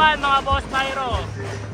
1 mga boss pyro.